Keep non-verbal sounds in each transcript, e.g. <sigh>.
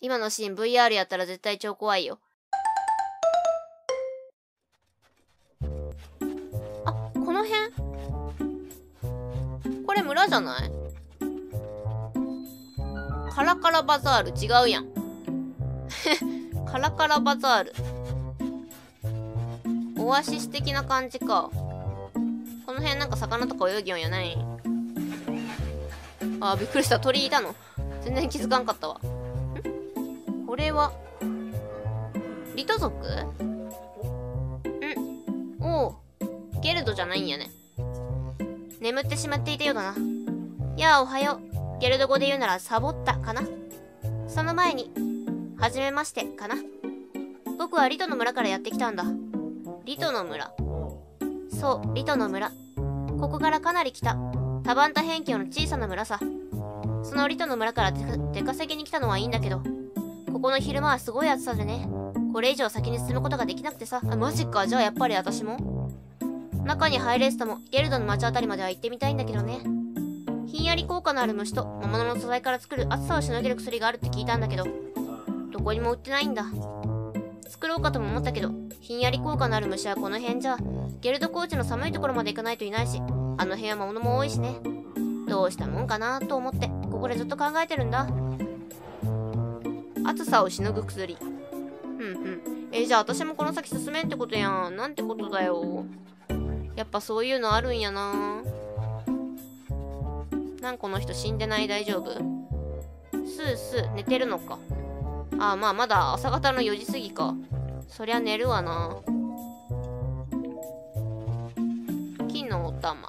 今のシーン VR やったら絶対超怖いよ。あ、この辺？これ村じゃない？カラカラバザール違うやん。<laughs> カラカラバザール。オアシス的な感じか。この辺なんか魚とか泳ぎよんやないあー、びっくりした。鳥いたの。全然気づかんかったわ。これは、リト族？んおう。ゲルドじゃないんやね。眠ってしまっていたようだな。やあ、おはよう。ゲルド語で言うならサボったかなその前に、はじめましてかな僕はリトの村からやってきたんだ。リトの村。そう、リトの村。ここからかなり北。タバンタ辺境の小さな村さ。そのリトの村から出稼ぎに来たのはいいんだけど、ここの昼間はすごい暑さでね。これ以上先に進むことができなくてさ。あ、マジか。じゃあやっぱり私も？中に入れずとも、ゲルドの町あたりまでは行ってみたいんだけどね。ひんやり効果のある虫と魔物の素材から作る暑さをしのげる薬があるって聞いたんだけど、どこにも売ってないんだ。作ろうかとも思ったけど、ひんやり効果のある虫はこの辺じゃ、ゲルド高地の寒いところまで行かないといないし、あの辺は魔物も多いしね。どうしたもんかなと思って、ここでずっと考えてるんだ。暑さをしのぐ薬。ふんふん。えじゃあ私もこの先進めんってことやん。なんてことだよ。やっぱそういうのあるんやななんこの人死んでない大丈夫？スースー寝てるのか。ああ、まあまだ朝方の4時過ぎか。そりゃ寝るわな。金のお玉。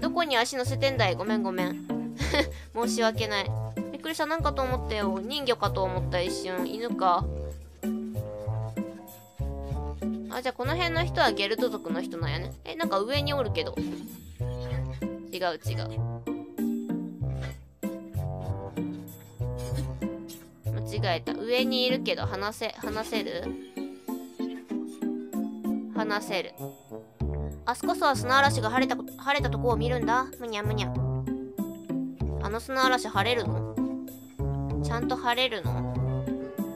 どこに足乗せてんだい？ごめんごめん。<laughs> 申し訳ない。っくりしたなんかと思ったよ。人魚かと思った一瞬。犬か。あ、じゃあこの辺の人はゲルト族の人なんやね。え、なんか上におるけど。違う違う。間違えた。上にいるけど話せ、話せる？話せる。明日こそは砂嵐が晴れた、晴れたとこを見るんだ。むにゃむにゃ。あの砂嵐晴れるの？ちゃんと晴れるの？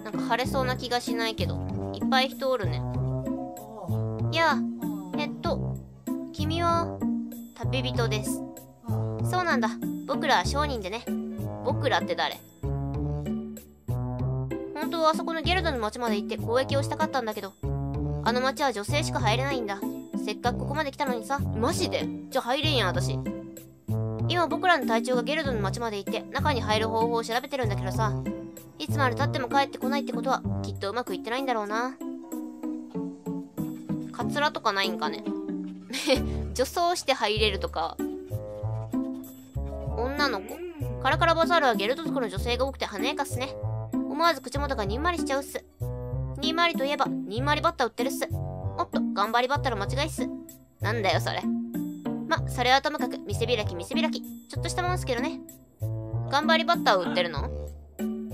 なんか晴れそうな気がしないけど。いっぱい人おるね。いや、えっと、君は、旅人です。そうなんだ。僕らは商人でね。僕らって誰？本当はあそこのゲルドの町まで行って交易をしたかったんだけど、あの町は女性しか入れないんだ。せっかくここまで来たのにさ。マジで？じゃあ入れんやん、私。今僕らの隊長がゲルドの町まで行って中に入る方法を調べてるんだけどさ。いつまで経っても帰ってこないってことはきっとうまくいってないんだろうな。カツラとかないんかね。<laughs> 女装して入れるとか。女の子。カラカラバザールはゲルト族の女性が多くて華やかっすね。思わず口元がにんまりしちゃうっす。にんまりといえば、にんまりバッタ売ってるっす。おっと、頑張りバッタの間違いっす。なんだよ、それ。ま、それはともかく、見せ開き見せ開き。ちょっとしたもんすけどね。頑張りバッタを売ってるの？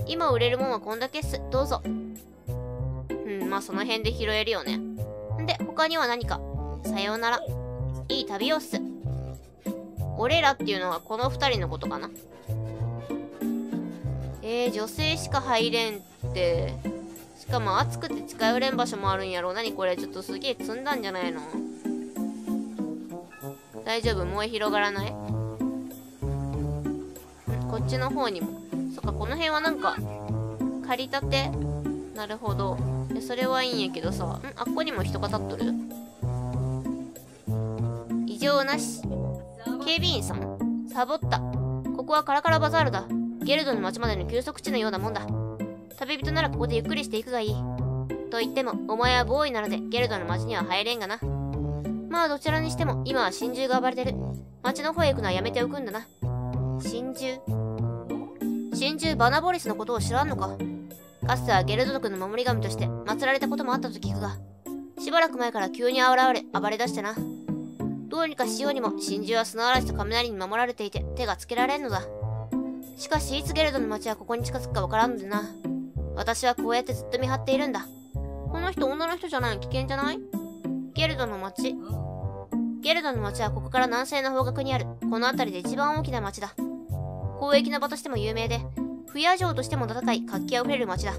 今売れるもんはこんだけっす。どうぞ。うん、まあその辺で拾えるよね。んで、他には何か？さようなら。いい旅をっす。俺らっていうのはこの二人のことかな。えー、女性しか入れんって。しかも暑くて近寄れん場所もあるんやろ。何これ？ちょっとすげえ積んだんじゃないの？大丈夫？燃え広がらない？こっちの方にも。そっか、この辺はなんか、借りたて？なるほど。それはいいんやけどさ。ん？あっこにも人が立っとる？異常なし。警備員さんサボった。ここはカラカラバザールだ。ゲルドの町までの休息地のようなもんだ。旅人ならここでゆっくりしていくがいい。と言っても、お前はボーイなのでゲルドの町には入れんがな。まあどちらにしても今は真珠が暴れてる。町の方へ行くのはやめておくんだな。真珠真珠バナボリスのことを知らんのかかつてはゲルド族の守り神として祀られたこともあったと聞くが、しばらく前から急に現れ、暴れ出してな。どうにかしようにも真珠は砂嵐と雷に守られていて手がつけられんのだ。しかしいつゲルドの町はここに近づくかわからんのでな。私はこうやってずっと見張っているんだ。この人女の人じゃない？危険じゃない？ゲルドの町。ゲルドの町はここから南西の方角にある、この辺りで一番大きな町だ。交易の場としても有名で、フィア城としても戦い活気あふれる町だ。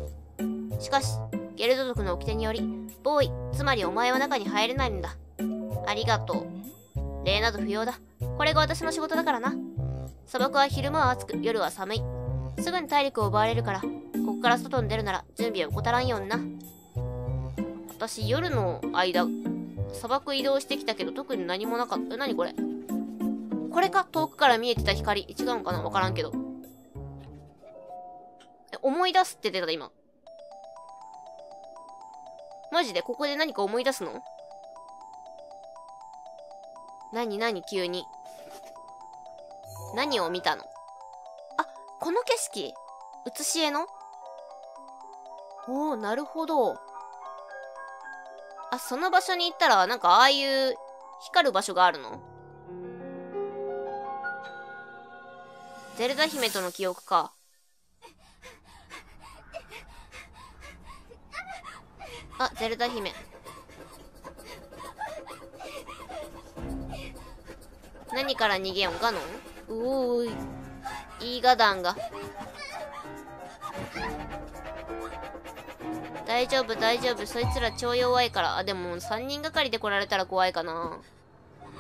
しかしゲルド族の掟によりボーイつまりお前は中に入れないんだ。ありがとう。礼など不要だ。これが私の仕事だからな。砂漠は昼間は暑く夜は寒い。すぐに体力を奪われるからここから外に出るなら準備を怠らんようにな。私夜の間砂漠移動してきたけど特に何もなかった。何これ？これか遠くから見えてた光。違うのかな？わからんけど。思い出すって出た今。マジで？ここで何か思い出すの？何何急に？何を見たの？あ、この景色。写し絵の？おおなるほど。あ、その場所に行ったら、なんかああいう光る場所があるの？ゼルダ姫との記憶か。あ、ゼルダ姫。何から逃げよんガノンうおーい。いいガダンが。大丈夫、大丈夫。そいつら超弱いから。あ、でも3人がかりで来られたら怖いかな。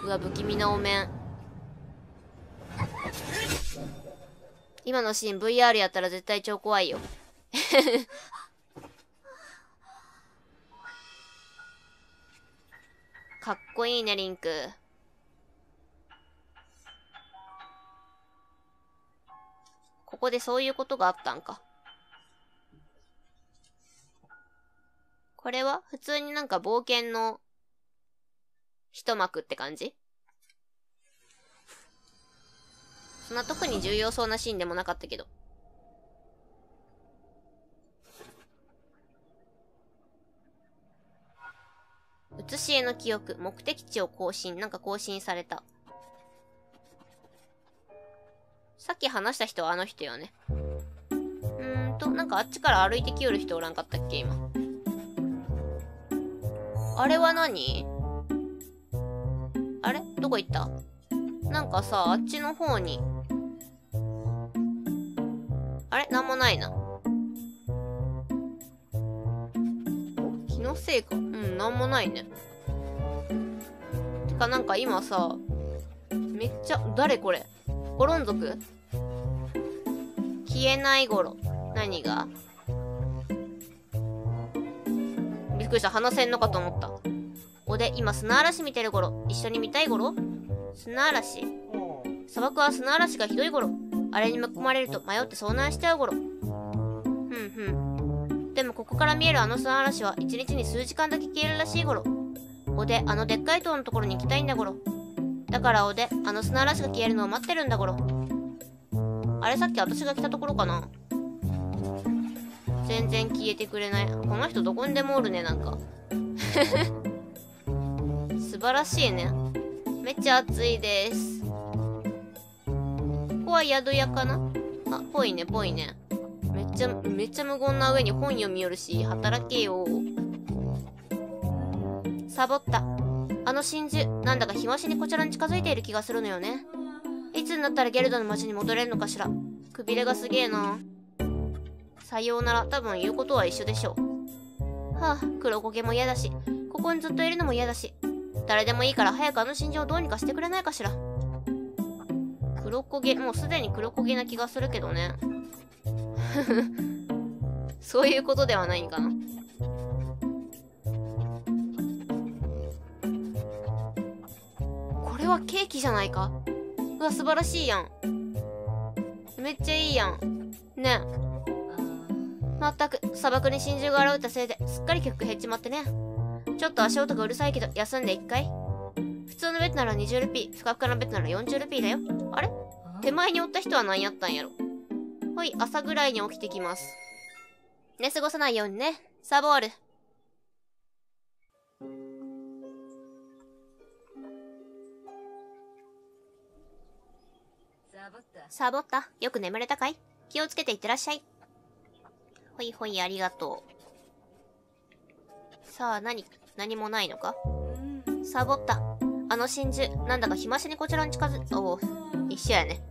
うわ、不気味なお面。今のシーン VR やったら絶対超怖いよ。<laughs> かっこいいね、リンク。ここでそういうことがあったんか。これは普通になんか冒険の一幕って感じ？そんな特に重要そうなシーンでもなかったけど。写し絵の記憶、目的地を更新、なんか更新された。さっき話した人はあの人よね。うーんと、なんかあっちから歩いてきよる人おらんかったっけ、今？あれは何？あれ？どこ行った？なんかさ、あっちの方に。あれ？なんもないな。気のせいか。うん、なんもないね。てかなんか今さ、めっちゃ、誰これ？ゴロン族？消えないゴロ。何が？くりした。話せんのかと思った。おで、今砂嵐見てるゴロ。一緒に見たいゴロ砂嵐砂漠は砂嵐がひどいゴロ。あれに巻き込まれると迷って遭難しちゃうゴロ。ふんふん。でもここから見えるあの砂嵐は一日に数時間だけ消えるらしいゴロ。おで、あのでっかい塔のところに行きたいんだゴロ。だからおで、あの砂嵐が消えるのを待ってるんだゴロ。あれさっき私が来たところかな？全然消えてくれない。この人どこにでもおるね、なんか。<laughs> 素晴らしいね。めっちゃ暑いです。ここは宿屋かな？あ、ぽいね、ぽいね。めっちゃ、めっちゃ無言な上に本読みよるし、働けよ。サボった。あの真珠、なんだか日増しにこちらに近づいている気がするのよね。いつになったらゲルドの街に戻れるのかしら。くびれがすげえな。さようなら、多分言うことは一緒でしょう。はあ、黒焦げも嫌だし、ここにずっといるのも嫌だし、誰でもいいから早くあの真珠をどうにかしてくれないかしら。黒焦げ、もうすでに黒焦げな気がするけどね。<laughs> そういうことではないんかな。これはケーキじゃないかうわ、素晴らしいやん。めっちゃいいやん。ねえまったく、砂漠に真珠が現れたせいで、すっかり曲減っちまってね。ちょっと足音がうるさいけど、休んで一回。普通のベッドなら20ルピー、ふかふかなベッドなら40ルピーだよ。あれ？手前におった人は何やったんやろ？ほい、朝ぐらいに起きてきます。寝過ごさないようにね。サボール。サボったよく眠れたかい？気をつけていってらっしゃい。ほいほい、ありがとう。さあ、何、何もないのか？サボった。あの真珠、なんだか日増しにこちらに近づ、おお、一緒やね。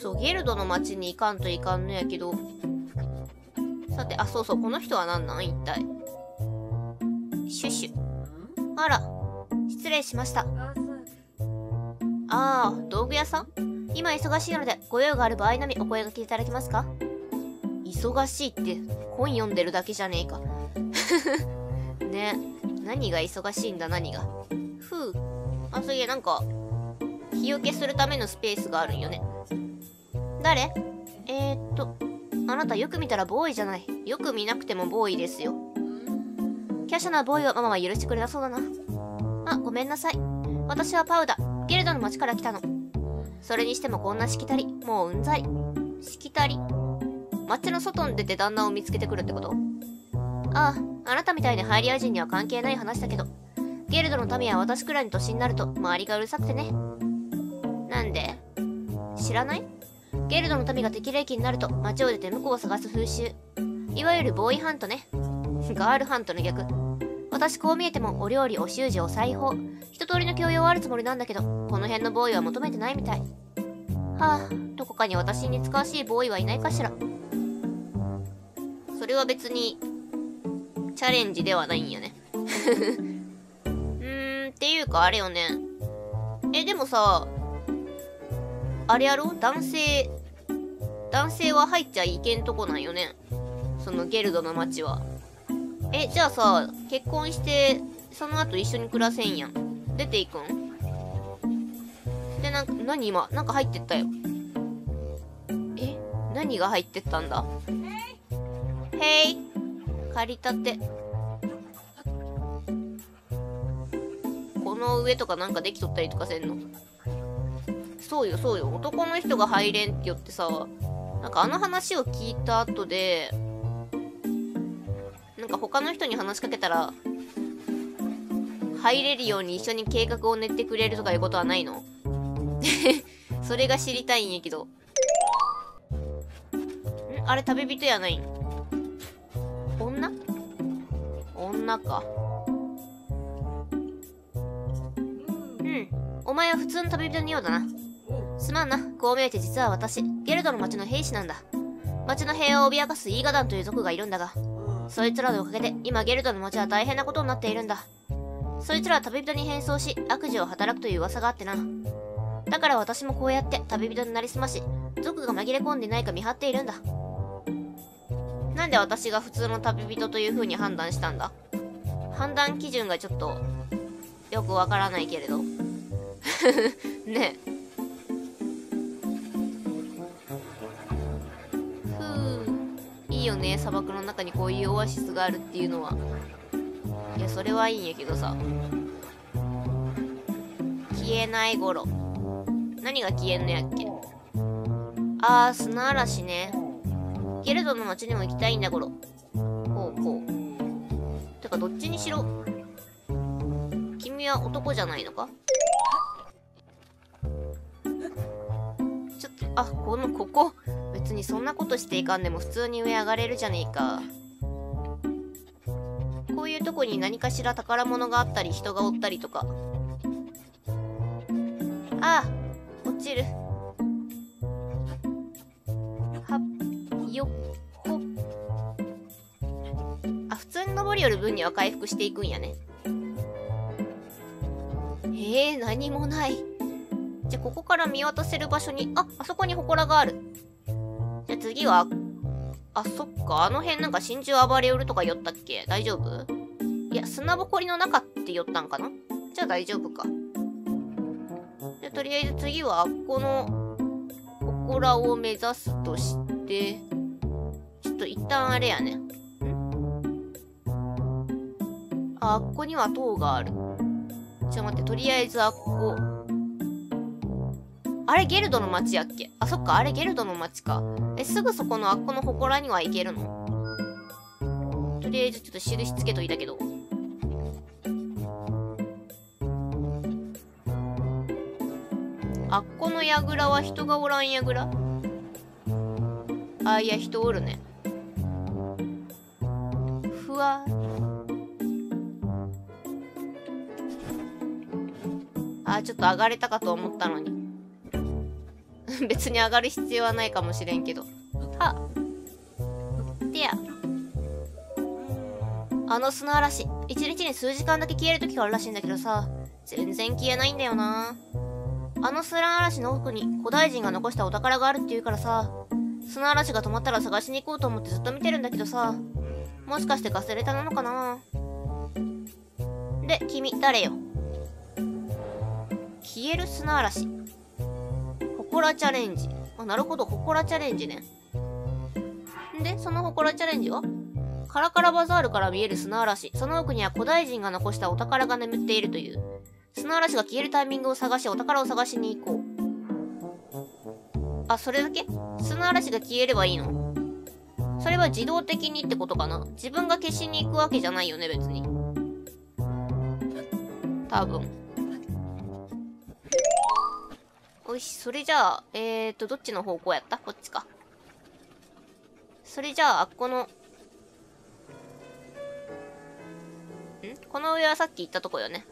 そう、ゲルドの町に行かんといかんのやけど。さて、あ、そうそう、この人は何なん？一体。シュシュ。あら、失礼しました。ああ、道具屋さん？今忙しいので、ご用がある場合のみお声掛けいただけますか？忙しいって本読んでるだけじゃねえか。<laughs> ね。何が忙しいんだ何が。ふう。あそういやなんか日よけするためのスペースがあるんよね。誰？えー、っとあなたよく見たらボーイじゃない。よく見なくてもボーイですよ。華奢なボーイはママは許してくれなそうだな。あごめんなさい。私はパウダゲルドの町から来たの。それにしてもこんなしきたり。もううんざりしきたり。街の外に出て旦那を見つけてくるってこと？ああ、あなたみたいなハイリア人には関係ない話だけど、ゲルドの民は私くらいの年になると周りがうるさくてね。なんで？知らない？ゲルドの民が適齢期になると街を出て向こうを探す風習。いわゆるボーイハントね。ガールハントの逆。私こう見えてもお料理、お習字、お裁縫、一通りの教養はあるつもりなんだけど、この辺のボーイは求めてないみたい。はあ、どこかに私に使わしいボーイはいないかしら。それは別に、チャレンジではないんやね。うーん、っていうかあれよね。え、でもさ、あれやろ？男性、男性は入っちゃいけんとこなんよね。そのゲルドの街は。え、じゃあさ、結婚して、その後一緒に暮らせんやん。出ていくん？で、なんか、何今？なんか入ってったよ。え何が入ってったんだ？へい。借りたて。この上とかなんかできとったりとかせんの？そうよそうよ。男の人が入れんって言ってさなんかあの話を聞いた後でなんか他の人に話しかけたら入れるように一緒に計画を練ってくれるとかいうことはないの？<laughs> それが知りたいんやけど。ん？あれ旅人やないん？女か。うん。お前は普通の旅人のようだな。すまんな。こう見えて実は私、ゲルドの町の兵士なんだ。町の平和を脅かすイーガダンという族がいるんだが、そいつらのおかげで今ゲルドの町は大変なことになっているんだ。そいつらは旅人に変装し、悪事を働くという噂があってな。だから私もこうやって旅人になりすまし、族が紛れ込んでないか見張っているんだ。なんで私が普通の旅人という風に判断したんだ？判断基準がちょっとよくわからないけれど。<laughs> ね。ふういいよね砂漠の中にこういうオアシスがあるっていうのは。いやそれはいいんやけどさ。消えない頃何が消えんのやっけ？あー砂嵐ね。ゲルドの街にも行きたいんだ頃。ほうほう。か、どっちにしろ。君は男じゃないのか？ちょっと、あ、この、ここ。別にそんなことしていかんでも普通に上上がれるじゃねえか。こういうとこに何かしら宝物があったり人がおったりとか。ああ、落ちる。よる分には回復していくんやね。へえ、何もない。じゃここから見渡せる場所にああそこに祠がある。じゃ次はあそっかあの辺なんか真珠暴れよるとか言ったっけ？大丈夫？いや砂ぼこりの中って言ったんかな？じゃあ大丈夫か。じゃとりあえず次はこの祠を目指すとしてちょっと一旦あれやね。あ、あっこには塔がある。ちょっと待って、とりあえずあっこ。あれゲルドの町やっけ？あ、そっか、あれゲルドの町か。え、すぐそこのあっこの祠には行けるの？とりあえずちょっと印つけといたけど。あっこの櫓は人がおらん櫓？あ、いや、人おるね。ふわあちょっと上がれたかと思ったのに。<laughs> 別に上がる必要はないかもしれんけど。はでや。あの砂嵐、一日に数時間だけ消える時があるらしいんだけどさ、全然消えないんだよな。あの砂嵐の奥に古代人が残したお宝があるって言うからさ、砂嵐が止まったら探しに行こうと思ってずっと見てるんだけどさ、もしかしてガセレタなのかな。で、君、誰よ？消える砂嵐。ホコラチャレンジ。あ、なるほど、ホコラチャレンジね。んで、そのホコラチャレンジは？カラカラバザールから見える砂嵐。その奥には古代人が残したお宝が眠っているという。砂嵐が消えるタイミングを探し、お宝を探しに行こう。あ、それだけ？砂嵐が消えればいいの？それは自動的にってことかな？自分が消しに行くわけじゃないよね、別に。多分。よし、それじゃあ、えーと、どっちの方向やった？こっちか。それじゃあ、あっこの、ん？この上はさっき言ったとこよね。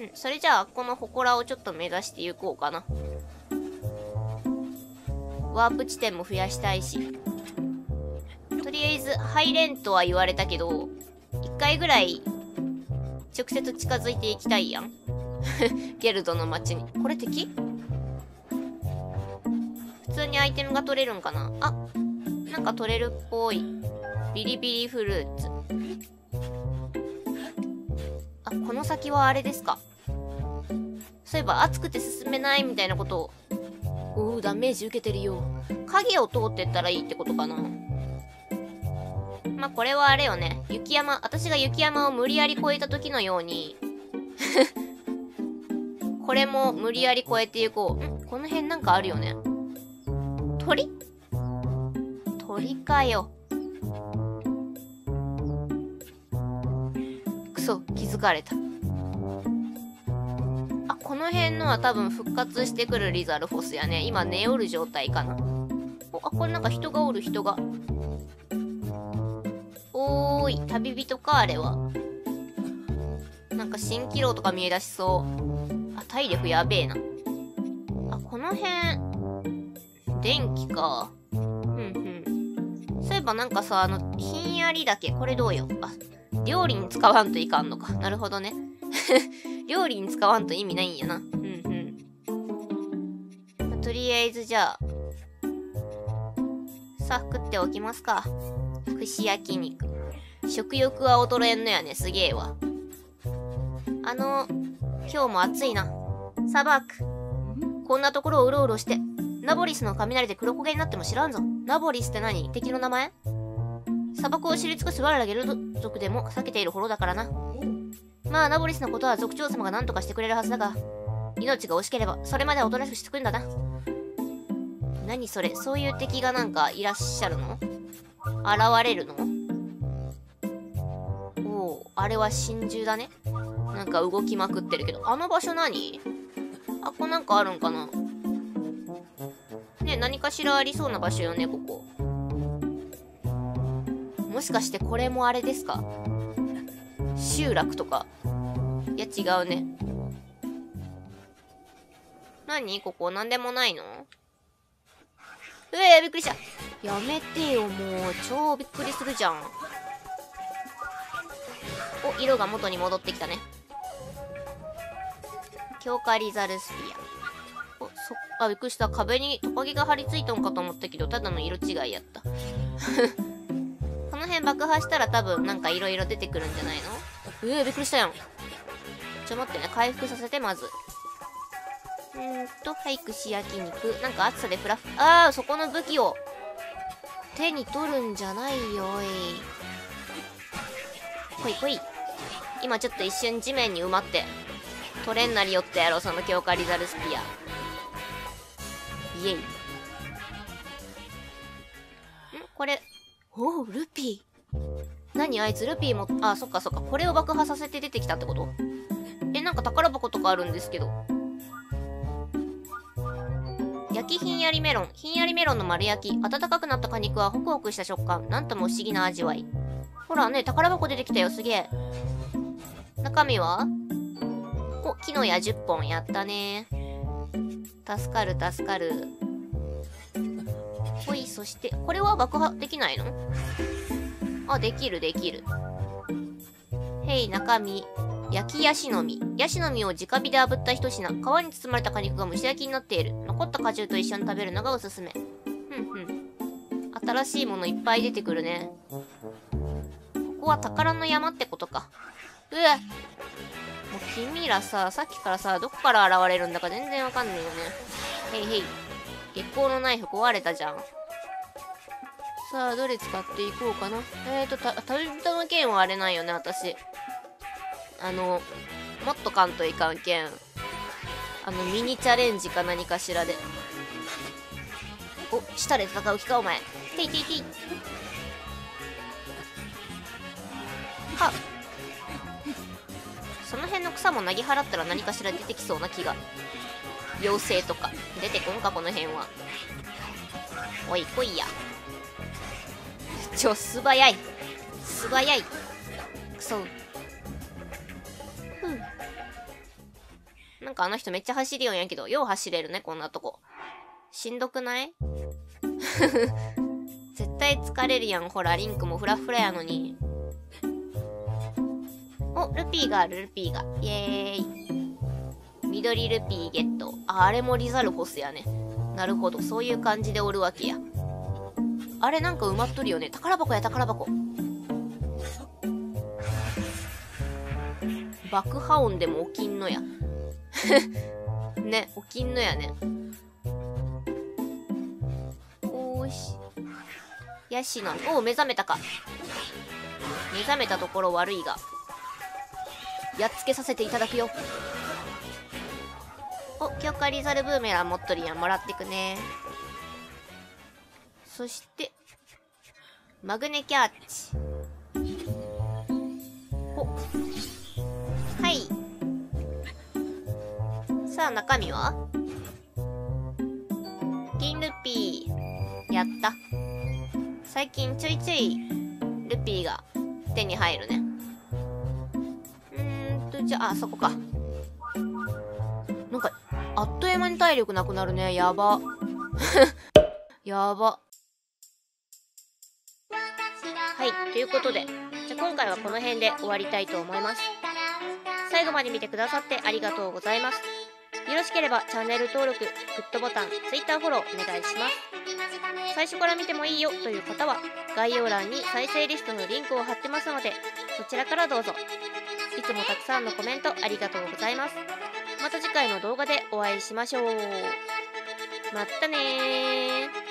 うん、それじゃあ、あっこの祠をちょっと目指していこうかな。ワープ地点も増やしたいし。とりあえず、入れんとは言われたけど、一回ぐらい、直接近づいていきたいやん。<laughs> ゲルドの街に。これ敵？普通にアイテムが取れるんかな？あ、なんか取れるっぽい。ビリビリフルーツ。あ、この先はあれですか？そういえば暑くて進めないみたいなことを。おう、ダメージ受けてるよ。影を通ってったらいいってことかな？まあ、これはあれよね。雪山、私が雪山を無理やり越えた時のように <laughs> これも無理やり越えていこう。ん？この辺なんかあるよね。鳥？鳥かよ。くそ、気づかれた。あ、この辺のは多分復活してくるリザルフォスやね。今寝おる状態かな。お、あ、これなんか人がおる人が。おーい、旅人か、あれは。なんか蜃気楼とか見え出しそう。あ、体力やべえな。あ、この辺、電気か。ふんふん。そういえばなんかさ、あの、ひんやりだけ。これどうよ。あ、料理に使わんといかんのか。なるほどね。<laughs> 料理に使わんと意味ないんやな。うんうん。まとりあえずじゃあ、さあ、食っておきますか。串焼き肉。食欲は衰えんのやね。すげえわ。あの、今日も暑いな。砂漠。こんなところをうろうろして、ナボリスの雷で黒焦げになっても知らんぞ。ナボリスって何？敵の名前？砂漠を知り尽くす我らゲルド族でも避けているほどだからな。まあ、ナボリスのことは族長様が何とかしてくれるはずだが、命が惜しければ、それまでおとなしくしてくんだな。何それ？そういう敵がなんかいらっしゃるの？現れるの？おお、あれは真珠だね。なんか動きまくってるけど、あの場所何？あこ、こなんかあるんかな？ね、何かしらありそうな場所よね、ここ。もしかしてこれもあれですか？集落とか？いや、違うね。何？ここなんでもないの？うえー、びっくりした。やめてよ、もう。超びっくりするじゃん。お、色が元に戻ってきたね。強化リザルスピア。お、そ、あ、びっくりした。壁にトカゲが張り付いたんかと思ったけど、ただの色違いやった。<laughs> この辺爆破したら多分なんか色々出てくるんじゃないの？うえー、びっくりしたやん。ちょ、待ってね。回復させて、まず。うーんと、はい、串焼肉。なんか暑さでフラフ、あー、そこの武器を手に取るんじゃないよ、おい。ほいほい。今ちょっと一瞬地面に埋まって、取れんなりよってやろう、その強化リザルスピア。イエイ。んこれ、おう、ルピー。何あいつルピーも、あ、そっかそっか。これを爆破させて出てきたってこと？え、なんか宝箱とかあるんですけど。焼きひんやりメロン。ひんやりメロンの丸焼き。温かくなった果肉はホクホクした食感。なんとも不思議な味わい。ほらね、宝箱出てきたよ。すげえ。中身は？お、木の矢10本やったね。助かる助かる。ほいそしてこれは爆破できないの？あできるできる。へい中身。焼きヤシの実。ヤシの実を直火で炙った一品。皮に包まれた果肉が蒸し焼きになっている。残った果汁と一緒に食べるのがおすすめ。ふんふん。新しいものいっぱい出てくるね。ここは宝の山ってことか。うわ。もう君らささっきからさどこから現れるんだか全然わかんないよね。へいへい月光のナイフ壊れたじゃん。さあどれ使っていこうかな。えーとたたたの剣はあれないよね私。あのもっとかんといかんけん。あのミニチャレンジか何かしらで。お下で戦う気かお前。ていていていはっ。の草もなぎ払ったら何かしら出てきそうな気が。妖精とか。出てこんかこの辺は。おい来いや。ちょ素早い。素早い。くそなんかあの人めっちゃ走りよんやけど、よう走れるね、こんなとこ。しんどくない？絶対疲れるやん。ほら、リンクもフラフラやのに。お、ルピーがある、ルピーが。イエーイ。緑ルピーゲット。あ、あれもリザルホスやね。なるほど、そういう感じでおるわけや。あれなんか埋まっとるよね。宝箱や、宝箱。爆破音でも起きんのや。<laughs> ね、起きんのやね。おーし。ヤシの、おお、目覚めたか。目覚めたところ悪いが。やっつけさせていただくよ。お、強化リザルブーメラン持っとるやん。もらってくね。そして、マグネキャッチ。お、はい。さあ、中身は？銀ルピー。やった。最近ちょいちょいルピーが手に入るね。うーんと、じゃあ、あそこか。なんか、あっという間に体力なくなるね。やば。<laughs> やば。はい、ということで、じゃあ今回はこの辺で終わりたいと思います。最後まで見てくださってありがとうございます。よろしければチャンネル登録、グッドボタン、Twitter フォローお願いします。最初から見てもいいよという方は概要欄に再生リストのリンクを貼ってますのでそちらからどうぞ。いつもたくさんのコメントありがとうございます。また次回の動画でお会いしましょう。まったね